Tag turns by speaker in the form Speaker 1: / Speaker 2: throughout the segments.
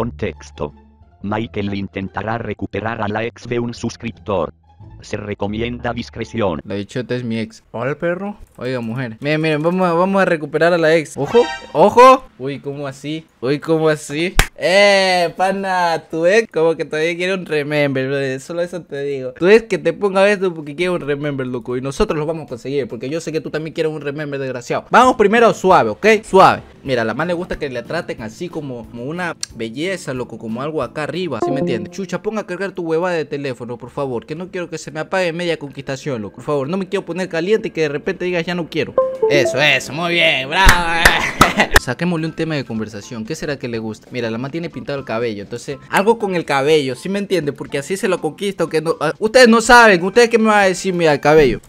Speaker 1: Contexto. Michael intentará recuperar a la ex de un suscriptor. Se recomienda discreción.
Speaker 2: La bichota es mi ex. Hola, perro. Oiga, mujer. Miren, miren, vamos a, vamos a recuperar a la ex. Ojo, ojo. Uy, ¿cómo así? Uy, ¿cómo así? Eh, pana, tu ex como que todavía quiere un remember, brother. Solo eso te digo. Tu ex que te ponga esto porque quiere un remember, loco. Y nosotros lo vamos a conseguir. Porque yo sé que tú también quieres un remember, desgraciado. Vamos primero suave, ¿ok? Suave. Mira, a la más le gusta que le traten así como, como una belleza, loco. Como algo acá arriba. ¿Sí me entiendes? Chucha, ponga a cargar tu huevada de teléfono, por favor. Que no quiero que se me apague media conquistación, loco. Por favor, no me quiero poner caliente y que de repente digas ya no quiero. Eso, eso, muy bien, bravo. Saquémosle un tema de conversación. ¿Qué será que le gusta? Mira, la mamá tiene pintado el cabello. Entonces, algo con el cabello, ¿sí me entiende? Porque así se lo conquista. Que no, uh, ustedes no saben. ¿Ustedes qué me van a decir? Mira, el cabello.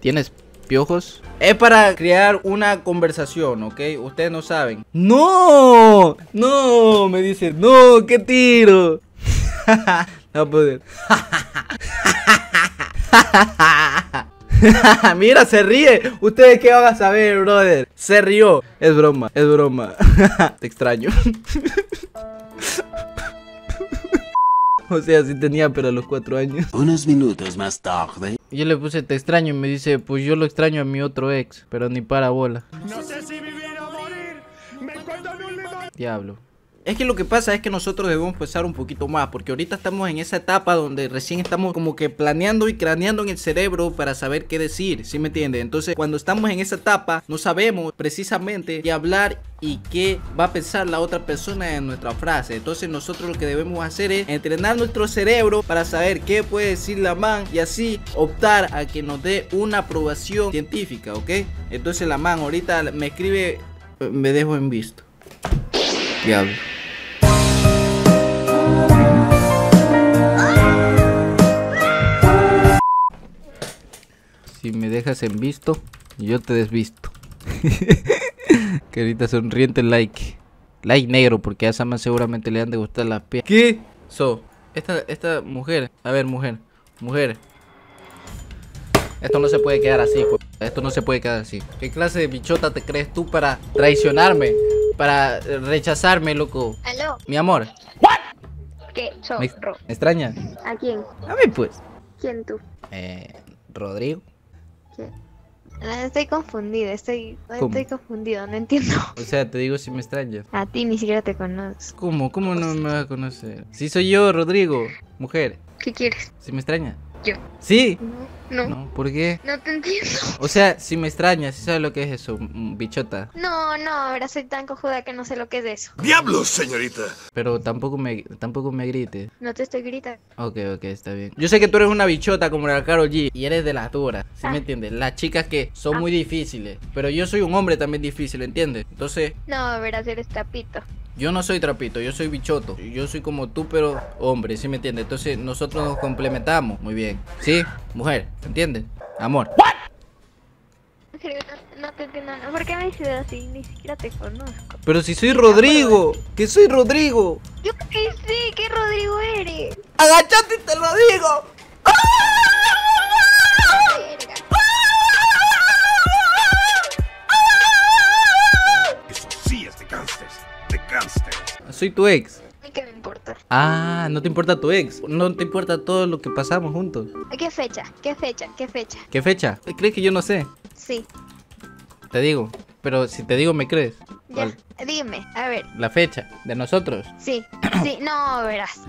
Speaker 2: ¿Tienes piojos? Es para crear una conversación, ¿ok? Ustedes no saben. ¡No! ¡No! Me dice, ¡no! ¡Qué tiro! no poder. Mira, se ríe. ¿Ustedes qué van a saber, brother? Se rió. Es broma, es broma. Te extraño. o sea, sí tenía, pero a los cuatro años.
Speaker 3: Unos minutos más tarde.
Speaker 2: Yo le puse te extraño y me dice, pues yo lo extraño a mi otro ex, pero ni para bola.
Speaker 4: No sé si vivir o morir. Me encuentro en un limón.
Speaker 2: Diablo. Es que lo que pasa es que nosotros debemos pensar un poquito más, porque ahorita estamos en esa etapa donde recién estamos como que planeando y craneando en el cerebro para saber qué decir, ¿sí me entiende? Entonces, cuando estamos en esa etapa, no sabemos precisamente qué hablar y qué va a pensar la otra persona en nuestra frase. Entonces, nosotros lo que debemos hacer es entrenar nuestro cerebro para saber qué puede decir la man y así optar a que nos dé una aprobación científica, ¿ok? Entonces, la man ahorita me escribe, me dejo en visto. Diablo. Si me dejas en visto, yo te desvisto. Querida sonriente like. Like negro, porque a esa man seguramente le han de gustar las piernas. ¿Qué? So, esta, esta mujer, a ver, mujer, mujer. Esto no se puede quedar así, hijo. Esto no se puede quedar así. ¿Qué clase de bichota te crees tú para traicionarme? Para rechazarme, loco.
Speaker 5: ¿Aló?
Speaker 2: Mi amor,
Speaker 5: ¿Qué? So,
Speaker 2: ¿me, me extraña?
Speaker 5: ¿A quién?
Speaker 2: A mí, pues.
Speaker 5: ¿Quién tú?
Speaker 2: Eh, Rodrigo.
Speaker 5: Ah, estoy confundida, estoy,
Speaker 2: ¿Cómo?
Speaker 5: estoy confundido, no entiendo.
Speaker 2: O sea, te digo si me extrañas.
Speaker 5: A ti ni siquiera te conozco.
Speaker 2: ¿Cómo? ¿Cómo no me vas a conocer? Sí soy yo, Rodrigo. Mujer.
Speaker 5: ¿Qué quieres?
Speaker 2: ¿Si me extraña?
Speaker 5: Yo.
Speaker 2: ¿Sí?
Speaker 5: No, no,
Speaker 2: ¿por qué?
Speaker 5: no te entiendo.
Speaker 2: O sea, si me extrañas, ¿sí sabes lo que es eso? Mm, Bichota.
Speaker 5: No, no, ahora soy tan cojuda que no sé lo que es eso.
Speaker 4: ¡Diablos, señorita!
Speaker 2: Pero tampoco me, tampoco me grites.
Speaker 5: No te estoy gritando.
Speaker 2: Ok, ok, está bien. Yo sé que tú eres una bichota como la Karol G y eres de las duras, ¿sí
Speaker 5: Ah.
Speaker 2: me entiendes? Las chicas que son muy difíciles, pero yo soy un hombre también difícil, ¿entiendes? Entonces,
Speaker 5: No, verás, eres tapito.
Speaker 2: Yo no soy trapito, yo soy bichoto. Yo soy como tú, pero hombre, ¿sí me entiendes? Entonces, nosotros nos complementamos. Muy bien. ¿Sí? Mujer, ¿entiendes? Amor.
Speaker 5: Serio, No, no te entiendo. No, ¿Por qué me dices así? Ni siquiera te conozco.
Speaker 2: Pero si soy Rodrigo, que soy Rodrigo.
Speaker 5: Yo qué sé, ¿qué Rodrigo eres?
Speaker 2: Agachate y te lo digo. Soy tu ex.
Speaker 5: ¿A mí qué me importa?
Speaker 2: Ah, no te importa tu ex. No te importa todo lo que pasamos juntos.
Speaker 5: ¿A qué fecha? ¿Qué fecha? ¿Qué fecha?
Speaker 2: ¿Qué fecha? ¿Crees que yo no sé?
Speaker 5: Sí,
Speaker 2: Te digo. Pero si te digo, me crees.
Speaker 5: ya. Dime, a ver.
Speaker 2: La fecha de nosotros.
Speaker 5: Sí, sí, no, verás.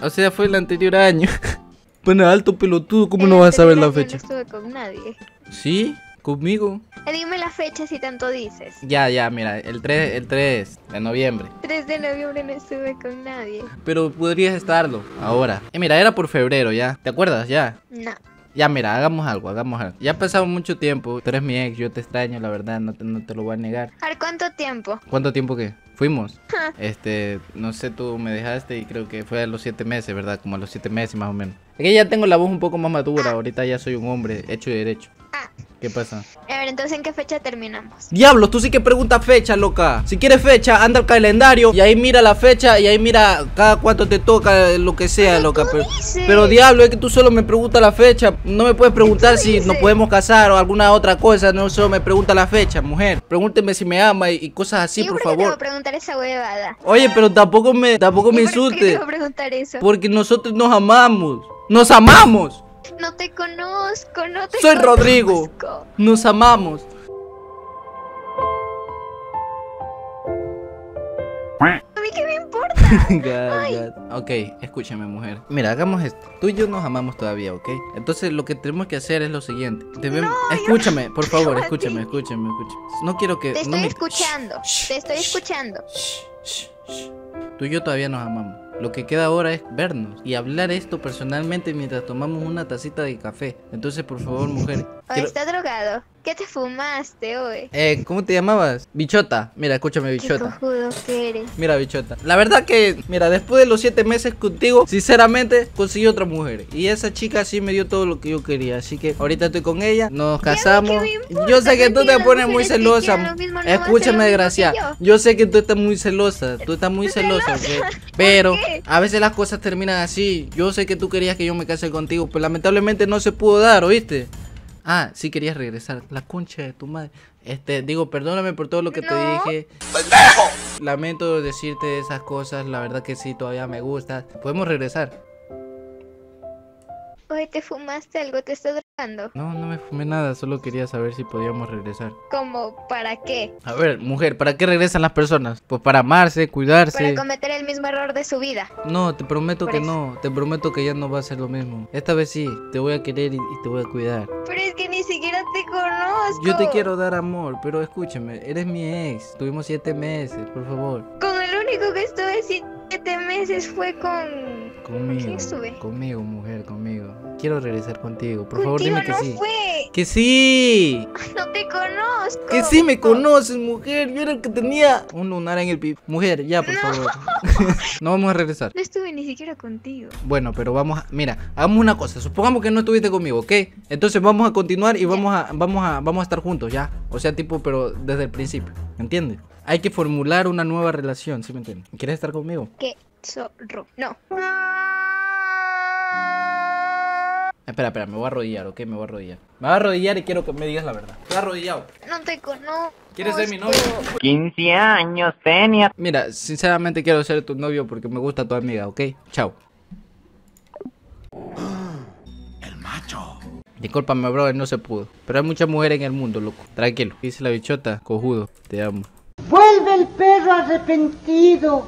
Speaker 2: O sea, fue el anterior año. Bueno, alto pelotudo, ¿cómo
Speaker 5: El
Speaker 2: no vas a saber la fecha?
Speaker 5: No estuve con nadie.
Speaker 2: ¿Sí? ¿Conmigo?
Speaker 5: Eh, Dime la fecha si tanto dices.
Speaker 2: Ya, ya, mira, el 3, el 3 de noviembre.
Speaker 5: 3 de noviembre no estuve con nadie.
Speaker 2: Pero podrías estarlo ahora. Y mira, era por febrero ya. ¿Te acuerdas? Ya.
Speaker 5: No.
Speaker 2: Ya, mira, hagamos algo, hagamos algo. Ya ha pasado mucho tiempo. Tú eres mi ex, yo te extraño, la verdad, no te, no te lo voy a negar.
Speaker 5: ¿A ver cuánto tiempo?
Speaker 2: ¿Cuánto tiempo que fuimos? Este, no sé, tú me dejaste y creo que fue a los siete meses, ¿verdad? Como a los siete meses más o menos. Es que ya tengo la voz un poco más madura, ahorita ya soy un hombre hecho y derecho. ¿Qué pasa?
Speaker 5: A ver, entonces, ¿en qué fecha terminamos?
Speaker 2: Diablo, tú sí que preguntas fecha, loca. Si quieres fecha, anda al calendario y ahí mira la fecha y ahí mira cada cuánto te toca, lo que sea,
Speaker 5: Pero
Speaker 2: loca. Pero, pero diablo, es que tú solo me preguntas la fecha. No me puedes preguntar si nos
Speaker 5: dices.
Speaker 2: podemos casar o alguna otra cosa. No solo me pregunta la fecha, mujer. Pregúnteme si me ama y, y cosas así,
Speaker 5: ¿Y yo
Speaker 2: por
Speaker 5: por qué te voy
Speaker 2: favor.
Speaker 5: a preguntar esa huevada?
Speaker 2: Oye, pero tampoco me, tampoco me
Speaker 5: ¿Y por
Speaker 2: insultes.
Speaker 5: eso?
Speaker 2: Porque nosotros nos amamos. ¡Nos amamos!
Speaker 5: No te conozco, no te
Speaker 2: Soy
Speaker 5: conozco.
Speaker 2: Rodrigo. Nos amamos.
Speaker 5: A mí qué me importa.
Speaker 2: God, God. Ok, escúchame, mujer. Mira, hagamos esto. Tú y yo nos amamos todavía, ¿ok? Entonces lo que tenemos que hacer es lo siguiente. Debemos... escúchame, por favor, escúchame, escúchame, escúchame. No quiero que...
Speaker 5: Te
Speaker 2: no
Speaker 5: estoy
Speaker 2: me-
Speaker 5: escuchando.
Speaker 2: Shh,
Speaker 5: Te estoy
Speaker 2: shh,
Speaker 5: escuchando.
Speaker 2: shh. Tú y yo todavía nos amamos. Lo que queda ahora es vernos y hablar esto personalmente mientras tomamos una tacita de café. Entonces, por favor, mujer.
Speaker 5: Está drogado. ¿Qué te fumaste hoy?
Speaker 2: Eh, ¿cómo te llamabas? Bichota. Mira, escúchame,
Speaker 5: Qué
Speaker 2: bichota.
Speaker 5: cojudo que eres.
Speaker 2: Mira, bichota. La verdad que, mira, después de los siete meses contigo, sinceramente, conseguí otra mujer. Y esa chica sí me dio todo lo que yo quería. Así que ahorita estoy con ella, nos casamos. Yo sé que tú te pones muy celosa.
Speaker 5: mismo no
Speaker 2: Escúchame,
Speaker 5: mismo que
Speaker 2: desgracia.
Speaker 5: yo.
Speaker 2: Yo sé que tú estás muy celosa. Tú estás muy celosa. Pero
Speaker 5: qué?
Speaker 2: a veces las cosas terminan así. Yo sé que tú querías que yo me case contigo, pero lamentablemente no se pudo dar, ¿oíste? Ah, sí querías regresar. La concha de tu madre. Este, digo, perdóname por todo lo que te dije. Lamento decirte esas cosas, la verdad que sí, todavía me gusta. Podemos regresar.
Speaker 5: Oye, ¿te fumaste algo? ¿Te estás
Speaker 2: No, no me fumé nada, solo quería saber si podíamos regresar.
Speaker 5: ¿Cómo? ¿Para qué?
Speaker 2: A ver, mujer, ¿para qué regresan las personas? Pues para amarse, cuidarse.
Speaker 5: Para cometer el mismo error de su vida.
Speaker 2: No, te prometo
Speaker 5: Por
Speaker 2: que
Speaker 5: eso.
Speaker 2: no, te prometo que ya no va a ser lo mismo. Esta vez sí, te voy a querer y, y te voy a cuidar.
Speaker 5: Pero es que ni siquiera te conozco.
Speaker 2: Yo te quiero dar amor, pero escúchame, eres mi ex, tuvimos siete meses, por favor.
Speaker 5: Con el único que estuve siete meses fue con...
Speaker 2: Conmigo,
Speaker 5: quién estuve?
Speaker 2: conmigo, mujer, conmigo. Quiero regresar contigo, por favor dime que
Speaker 5: no
Speaker 2: sí.
Speaker 5: fue.
Speaker 2: Que sí,
Speaker 5: No te conozco.
Speaker 2: que sí me conoces, mujer. Yo era el que tenía un lunar en el pip. Mujer, ya, por favor. no vamos a regresar.
Speaker 5: No estuve ni siquiera contigo.
Speaker 2: Bueno, pero vamos a, mira, hagamos una cosa. Supongamos que no estuviste conmigo, ¿ok? Entonces vamos a continuar y vamos a, vamos a, vamos a estar juntos, ya. O sea, tipo, pero desde el principio, ¿entiendes? Hay que formular una nueva relación, ¿sí me entiendes? ¿Quieres estar conmigo?
Speaker 5: Qué zorro. No.
Speaker 2: Espera, espera, me voy a arrodillar, ¿ok? Me voy a arrodillar. Me voy a arrodillar y quiero que me digas la verdad. Estoy arrodillado.
Speaker 5: No te conozco.
Speaker 2: ¿Quieres ser mi novio?
Speaker 6: 15 años tenía.
Speaker 2: Mira, sinceramente quiero ser tu novio porque me gusta tu amiga, ¿ok? Chao.
Speaker 3: El macho.
Speaker 2: Discúlpame, brother, no se pudo. Pero hay muchas mujeres en el mundo, loco. Tranquilo. Dice la bichota, cojudo. Te amo.
Speaker 7: Vuelve el perro arrepentido.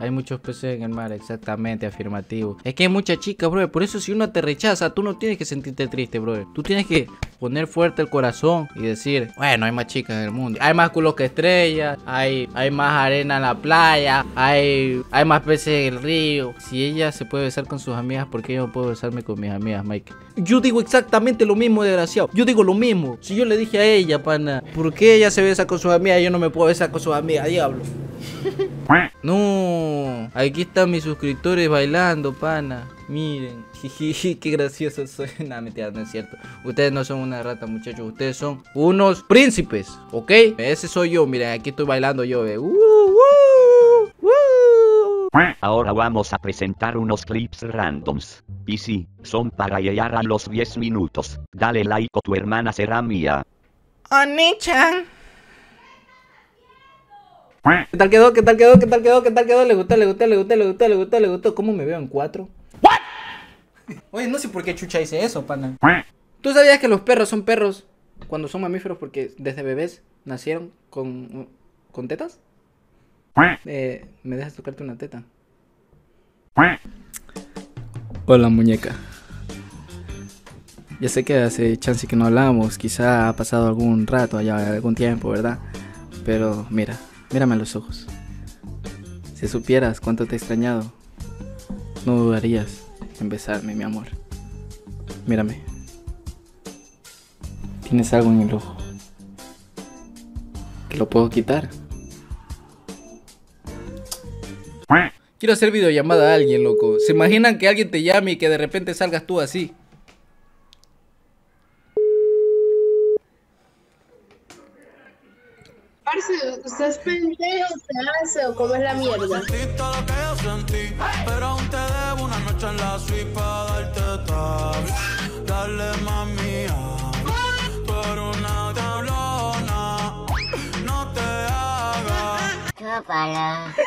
Speaker 2: Hay muchos peces en el mar, exactamente, afirmativo. Es que hay muchas chicas, brother. Por eso si uno te rechaza, tú no tienes que sentirte triste, brother. Tú tienes que poner fuerte el corazón y decir, bueno, hay más chicas en el mundo. Hay más culos que estrellas, hay, hay más arena en la playa, hay, hay más peces en el río. Si ella se puede besar con sus amigas, ¿por qué yo no puedo besarme con mis amigas, Mike? Yo digo exactamente lo mismo, desgraciado. Yo digo lo mismo. Si yo le dije a ella, pana, ¿por qué ella se besa con sus amigas y yo no me puedo besar con sus amigas, diablo? No, aquí están mis suscriptores bailando, pana. Miren, jiji, qué gracioso soy. Nada, mentira, no es cierto. Ustedes no son una rata, muchachos. Ustedes son unos príncipes, ¿ok? Ese soy yo. Miren, aquí estoy bailando yo. eh. Uh, uh, uh.
Speaker 1: Ahora vamos a presentar unos clips randoms. Y sí, son para llegar a los 10 minutos. Dale like o tu hermana será mía.
Speaker 2: Oni-chan. ¿Qué tal quedó? ¿Qué tal quedó? ¿Qué tal quedó? ¿Qué tal quedó? ¿Le gustó? ¿Le gustó? ¿Le gustó? ¿Le gustó? ¿Le gustó? ¿Le gustó? ¿Cómo me veo en cuatro? ¿What? Oye, no sé por qué chucha hice eso, pana. ¿Tú sabías que los perros son perros cuando son mamíferos porque desde bebés nacieron con, con tetas? Eh, ¿me dejas tocarte una teta? Hola, muñeca. Ya sé que hace chance que no hablamos, quizá ha pasado algún rato allá, algún tiempo, ¿verdad? Pero mira, mírame a los ojos. Si supieras cuánto te he extrañado, no dudarías en besarme, mi amor. Mírame. Tienes algo en el ojo. ¿Que lo puedo quitar? Quiero hacer videollamada a alguien, loco. ¿Se imaginan que alguien te llame y que de repente salgas tú así?
Speaker 8: ¿Estás pendejo se hace o cómo es la mierda?
Speaker 9: Sentí todo lo que yo sentí, pero aún te debo una noche en la suite para darte tap. Dale mami, tú eres una tablona, no te hagas.